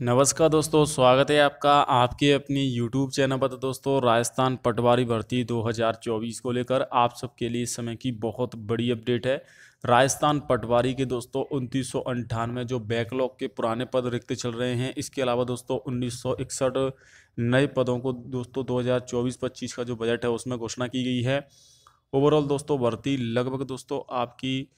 नमस्कार दोस्तों, स्वागत है आपका आपके अपनी यूट्यूब चैनल पर। तो दोस्तों, राजस्थान पटवारी भर्ती 2024 को लेकर आप सबके लिए इस समय की बहुत बड़ी अपडेट है। राजस्थान पटवारी के दोस्तों, उनतीस जो बैकलॉग के पुराने पद रिक्त चल रहे हैं, इसके अलावा दोस्तों, उन्नीस सौ इकसठ नए पदों को दोस्तों 2024-25 का जो बजट है, उसमें घोषणा की गई है। ओवरऑल दोस्तों, भर्ती लगभग दोस्तों आपकी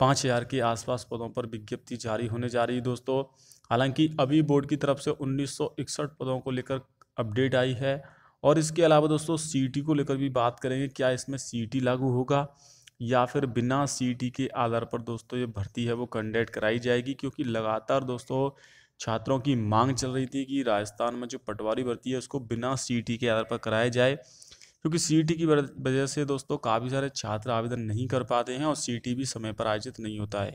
पाँच हज़ार के आसपास पदों पर विज्ञप्ति जारी होने जा रही है दोस्तों। हालाँकि अभी बोर्ड की तरफ़ से उन्नीस सौ इकसठ पदों को लेकर अपडेट आई है और इसके अलावा दोस्तों सीटी को लेकर भी बात करेंगे, क्या इसमें सीटी लागू होगा या फिर बिना सीटी के आधार पर दोस्तों ये भर्ती है वो कंडक्ट कराई जाएगी? क्योंकि लगातार दोस्तों छात्रों की मांग चल रही थी कि राजस्थान में जो पटवारी भर्ती है उसको बिना सीटी के आधार पर कराया जाए, क्योंकि सीटी की वजह से दोस्तों काफ़ी सारे छात्र आवेदन नहीं कर पाते हैं और सीटी भी समय पर आयोजित नहीं होता है।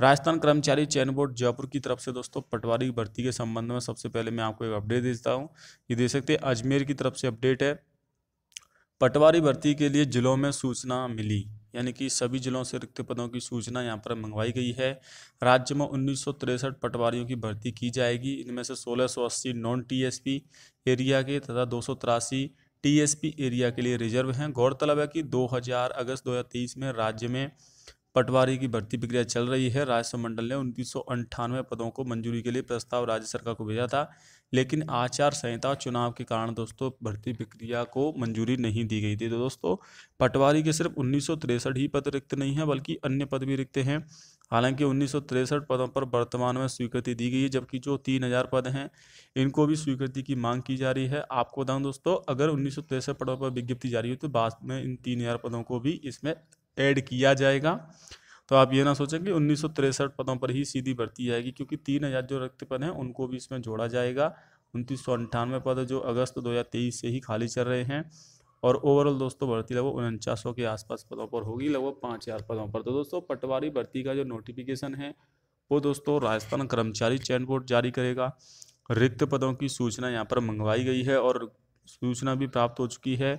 राजस्थान कर्मचारी चयन बोर्ड जयपुर की तरफ़ से दोस्तों पटवारी भर्ती के संबंध में सबसे पहले मैं आपको एक अपडेट देता हूँ। ये दे सकते हैं, अजमेर की तरफ़ से अपडेट है। पटवारी भर्ती के लिए जिलों में सूचना मिली, यानी कि सभी जिलों से रिक्त पदों की सूचना यहाँ पर मंगवाई गई है। राज्य में उन्नीस पटवारियों की भर्ती की जाएगी, इनमें से सोलह नॉन टीएसपी एरिया के तथा दो टीएसपी एरिया के लिए रिज़र्व हैं। गौरतलब है कि 2000 अगस्त 2023 में राज्य में पटवारी की भर्ती प्रक्रिया चल रही है। राजस्व मंडल ने उनतीस पदों को मंजूरी के लिए प्रस्ताव राज्य सरकार को भेजा था, लेकिन आचार संहिता चुनाव के कारण दोस्तों भर्ती प्रक्रिया को मंजूरी नहीं दी गई थी। तो दोस्तों, पटवारी के सिर्फ़ उन्नीस ही पद रिक्त नहीं है, बल्कि अन्य पद भी रिक्त हैं। हालाँकि उन्नीस पदों पर वर्तमान में स्वीकृति दी गई है, जबकि जो तीन हज़ार पद हैं, इनको भी स्वीकृति की मांग की जा रही है। आपको बताऊँ दोस्तों, अगर उन्नीस पदों पर विज्ञप्ति जारी हुई तो बाद में इन तीन हज़ार पदों को भी इसमें ऐड किया जाएगा तो आप ये ना सोचें कि उन्नीस पदों पर ही सीधी भर्ती जाएगी क्योंकि तीन हज़ार जो रिक्त पद हैं, उनको भी इसमें जोड़ा जाएगा। उनतीस सौ अंठानवे पद जो अगस्त दो हज़ार तेईस से ही खाली चल रहे हैं, और ओवरऑल दोस्तों भर्ती लगभग उनचास के आसपास पदों पर होगी, लगभग पाँच हज़ार पदों पर। तो दोस्तों, पटवारी भर्ती का जो नोटिफिकेशन है, वो दोस्तों राजस्थान कर्मचारी चयन बोर्ड जारी करेगा। रिक्त पदों की सूचना यहाँ पर मंगवाई गई है और सूचना भी प्राप्त हो चुकी है।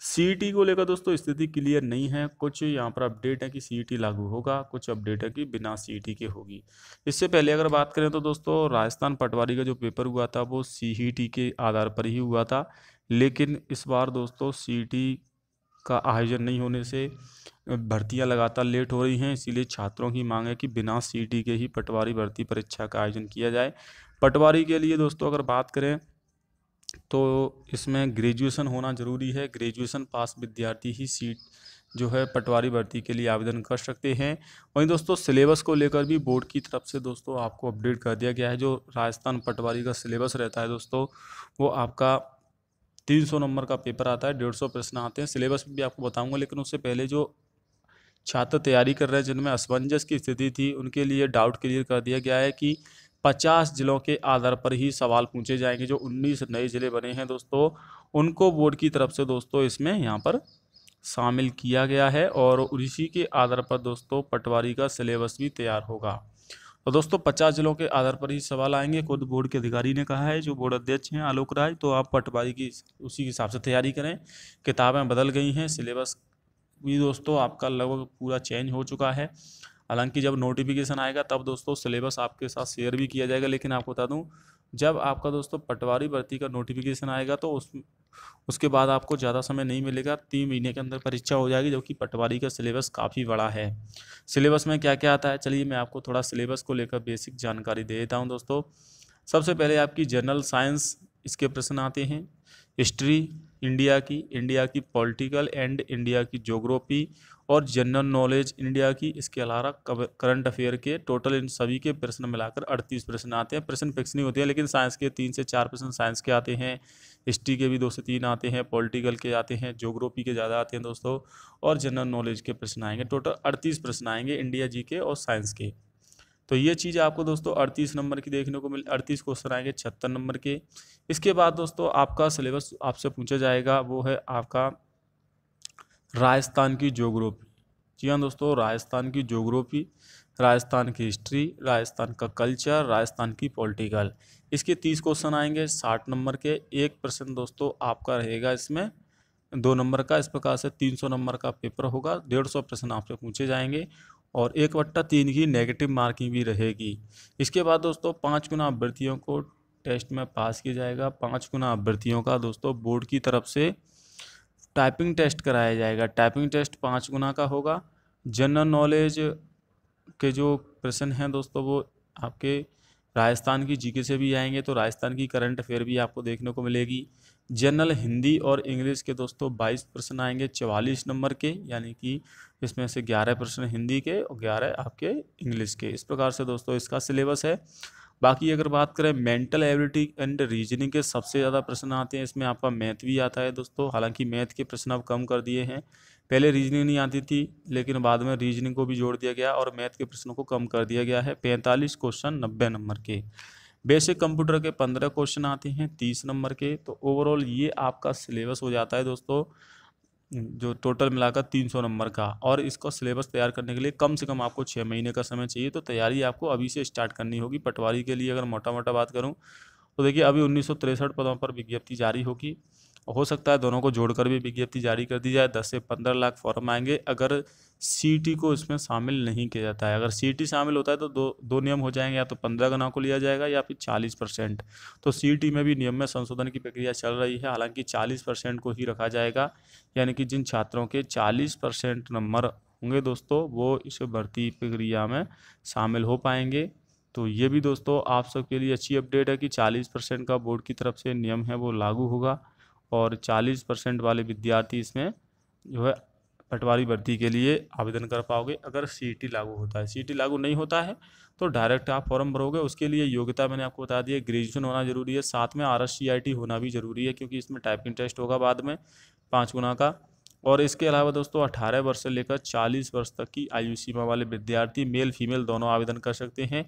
सी को लेकर दोस्तों स्थिति क्लियर नहीं है। कुछ यहाँ पर अपडेट है कि सी लागू होगा, कुछ अपडेट है कि बिना सी के होगी। इससे पहले अगर बात करें तो दोस्तों राजस्थान पटवारी का जो पेपर हुआ था वो सी के आधार पर ही हुआ था। लेकिन इस बार दोस्तों सी का आयोजन नहीं होने से भर्तियाँ लगातार लेट हो रही हैं। इसीलिए छात्रों की मांग है कि बिना सीटी के ही पटवारी भर्ती परीक्षा का आयोजन किया जाए। पटवारी के लिए दोस्तों अगर बात करें तो इसमें ग्रेजुएशन होना ज़रूरी है। ग्रेजुएशन पास विद्यार्थी ही सीट जो है पटवारी भर्ती के लिए आवेदन कर सकते हैं। वहीं दोस्तों सिलेबस को लेकर भी बोर्ड की तरफ़ से दोस्तों आपको अपडेट कर दिया गया है। जो राजस्थान पटवारी का सिलेबस रहता है दोस्तों, वो आपका तीन सौ नंबर का पेपर आता है, डेढ़ सौ प्रश्न आते हैं। सिलेबस भी आपको बताऊँगा, लेकिन उससे पहले जो छात्र तैयारी कर रहे हैं, जिनमें असमंजस की स्थिति थी, उनके लिए डाउट क्लियर कर दिया गया है कि पचास जिलों के आधार पर ही सवाल पूछे जाएँगे, जो उन्नीस नए ज़िले बने हैं दोस्तों। उनको बोर्ड की तरफ़ से दोस्तों इसमें यहाँ पर शामिल किया गया है और उसी के आधार पर दोस्तों पटवारी का सिलेबस भी तैयार होगा। तो दोस्तों, पचास जिलों के आधार पर ही सवाल आएँगे। खुद बोर्ड के अधिकारी ने कहा है, जो बोर्ड अध्यक्ष हैं आलोक राय तो आप पटवारी की उसी के हिसाब से तैयारी करें। किताबें बदल गई हैं, सिलेबस भी दोस्तों आपका लगभग पूरा चेंज हो चुका है। हालाँकि जब नोटिफिकेशन आएगा, तब दोस्तों सिलेबस आपके साथ शेयर भी किया जाएगा। लेकिन आपको बता दूँ, जब आपका दोस्तों पटवारी भर्ती का नोटिफिकेशन आएगा तो उस, उसके बाद आपको ज़्यादा समय नहीं मिलेगा। तीन महीने के अंदर परीक्षा हो जाएगी जबकि पटवारी का सिलेबस काफ़ी बड़ा है। सिलेबस में क्या क्या आता है? चलिए मैं आपको थोड़ा सिलेबस को लेकर बेसिक जानकारी दे देता हूँ दोस्तों। सबसे पहले आपकी जनरल साइंस इसके प्रश्न आते हैं। हिस्ट्री, इंडिया की इंडिया की पॉलिटिकल एंड इंडिया की जोग्राफी और जनरल नॉलेज इंडिया की। इसके अलावा करंट अफेयर के टोटल इन सभी के प्रश्न मिलाकर अड़तीस प्रश्न आते हैं। प्रश्न फिक्स नहीं होते हैं, लेकिन साइंस के तीन से चार प्रश्न साइंस के आते हैं, हिस्ट्री के भी दो से तीन आते हैं, पॉलिटिकल के आते हैं जोग्राफी के ज़्यादा आते हैं दोस्तों, और जनरल नॉलेज के प्रश्न आएँगे। टोटल अड़तीस प्रश्न आएँगे इंडिया जी के और साइंस के। तो ये चीज़ आपको दोस्तों अड़तीस नंबर की देखने को मिल, अड़तीस क्वेश्चन आएँगे छहत्तर नंबर के। इसके बाद दोस्तों आपका सिलेबस आपसे पूछा जाएगा, वो है आपका राजस्थान की जोग्राफी जी हाँ दोस्तों, राजस्थान की जोग्राफी राजस्थान की हिस्ट्री राजस्थान का कल्चर राजस्थान की पॉलिटिकल इसके तीस क्वेश्चन आएँगे साठ नंबर के। एक प्रश्न दोस्तों आपका रहेगा इसमें, दो नंबर का, इस प्रकार से तीन सौ नंबर का पेपर होगा, डेढ़ सौ प्रश्न आपसे पूछे जाएँगे। और एक बट्टा तीन की नेगेटिव मार्किंग भी रहेगी। इसके बाद दोस्तों, पाँच गुना अभ्यर्थियों को टेस्ट में पास किया जाएगा। पाँच गुना अभ्यर्थियों का दोस्तों बोर्ड की तरफ़ से टाइपिंग टेस्ट कराया जाएगा। टाइपिंग टेस्ट पाँच गुना का होगा। जनरल नॉलेज के जो प्रश्न हैं दोस्तों, वो आपके राजस्थान की जीके से भी आएँगे तो राजस्थान की करंट अफेयर भी आपको देखने को मिलेगी। जनरल हिंदी और इंग्लिश के दोस्तों 22 प्रश्न आएँगे चवालीस नंबर के, यानी कि इसमें से 11 प्रश्न हिंदी के और 11 आपके इंग्लिश के। इस प्रकार से दोस्तों इसका सिलेबस है। बाकी अगर बात करें मेंटल एबिलिटी एंड रीजनिंग के सबसे ज़्यादा प्रश्न आते हैं, इसमें आपका मैथ भी आता है दोस्तों। हालाँकि मैथ के प्रश्न अब कम कर दिए हैं। पहले रीजनिंग नहीं आती थी, लेकिन बाद में रीजनिंग को भी जोड़ दिया गया और मैथ के प्रश्नों को कम कर दिया गया है। पैंतालीस क्वेश्चन नब्बे नंबर के। बेसिक कंप्यूटर के पंद्रह क्वेश्चन आते हैं तीस नंबर के। तो ओवरऑल ये आपका सिलेबस हो जाता है दोस्तों, जो टोटल मिलाकर तीन सौ नंबर का। और इसको सिलेबस तैयार करने के लिए कम से कम आपको छः महीने का समय चाहिए। तो तैयारी आपको अभी से स्टार्ट करनी होगी। पटवारी के लिए अगर मोटा मोटा बात करूँ तो देखिए अभी उन्नीस पदों पर विज्ञप्ति जारी होगी। हो सकता है दोनों को जोड़कर भी विज्ञप्ति जारी कर दी जाए। दस से पंद्रह लाख फॉर्म आएँगे। अगर सीटी को इसमें शामिल नहीं किया जाता है, अगर सीटी शामिल होता है तो दो दो नियम हो जाएँगे। या तो पंद्रह गना को लिया जाएगा या फिर चालीस परसेंट। तो सीटी में भी नियम में संशोधन की प्रक्रिया चल रही है। हालाँकि चालीस परसेंट को ही रखा जाएगा। यानी कि जिन छात्रों के चालीस परसेंट नंबर होंगे दोस्तों, वो इस भर्ती प्रक्रिया में शामिल हो पाएँगे। तो ये भी दोस्तों, आप सबके लिए अच्छी अपडेट है कि 40 परसेंट का बोर्ड की तरफ़ से नियम है, वो लागू होगा। और 40 परसेंट वाले विद्यार्थी इसमें जो है पटवारी भर्ती के लिए आवेदन कर पाओगे। अगर सी लागू होता है। सी लागू नहीं होता है तो डायरेक्ट आप फॉर्म भरोगे। उसके लिए योग्यता मैंने आपको बता दी है। ग्रेजुएशन होना ज़रूरी है। साथ में आर एस होना भी ज़रूरी है, क्योंकि इसमें टाइपिंग टेस्ट होगा बाद में पाँच गुना का। और इसके अलावा दोस्तों 18 वर्ष से लेकर 40 वर्ष तक की आयु सीमा वाले विद्यार्थी, मेल फीमेल, दोनों आवेदन कर सकते हैं।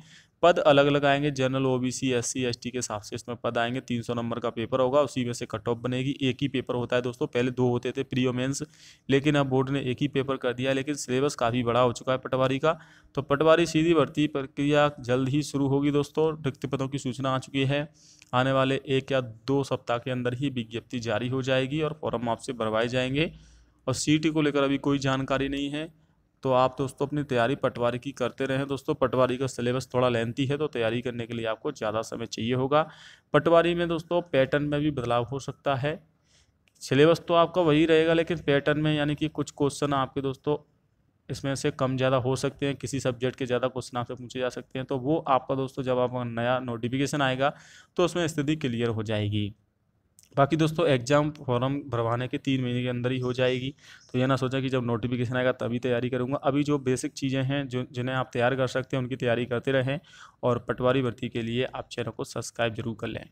पद अलग अलग आएँगे जनरल ओबीसी एससी एसटी के हिसाब से इसमें पद आएँगे 300 नंबर का पेपर होगा, उसी में से कट ऑफ़ बनेगी। एक ही पेपर होता है दोस्तों, पहले दो होते थे प्री मेंस लेकिन अब बोर्ड ने एक ही पेपर कर दिया, लेकिन सिलेबस काफ़ी बड़ा हो चुका है पटवारी का। तो पटवारी सीधी भर्ती प्रक्रिया जल्द ही शुरू होगी दोस्तों, रिक्त पदों की सूचना आ चुकी है। आने वाले एक या दो सप्ताह के अंदर ही विज्ञप्ति जारी हो जाएगी और फॉर्म आपसे भरवाए जाएँगे। और सीटी को लेकर अभी कोई जानकारी नहीं है। तो आप दोस्तों अपनी तैयारी पटवारी की करते रहें। दोस्तों, पटवारी का सिलेबस थोड़ा लेंथी है तो तैयारी करने के लिए आपको ज़्यादा समय चाहिए होगा। पटवारी में दोस्तों पैटर्न में भी बदलाव हो सकता है। सिलेबस तो आपका वही रहेगा, लेकिन पैटर्न में यानी कि कुछ क्वेश्चन आपके दोस्तों, इसमें से कम ज़्यादा हो सकते हैं। किसी सब्जेक्ट के ज़्यादा क्वेश्चन आपसे पूछे जा सकते हैं तो वो आपका दोस्तों जब आपका नया नोटिफिकेशन आएगा तो उसमें स्थिति क्लियर हो जाएगी। बाकी दोस्तों एग्ज़ाम फॉर्म भरवाने के तीन महीने के अंदर ही हो जाएगी। तो ये ना सोचा कि जब नोटिफिकेशन आएगा तभी तैयारी करूँगा। अभी जो बेसिक चीज़ें हैं, जो, जिन्हें आप तैयार कर सकते हैं, उनकी तैयारी करते रहें और पटवारी भर्ती के लिए आप चैनल को सब्सक्राइब ज़रूर कर लें।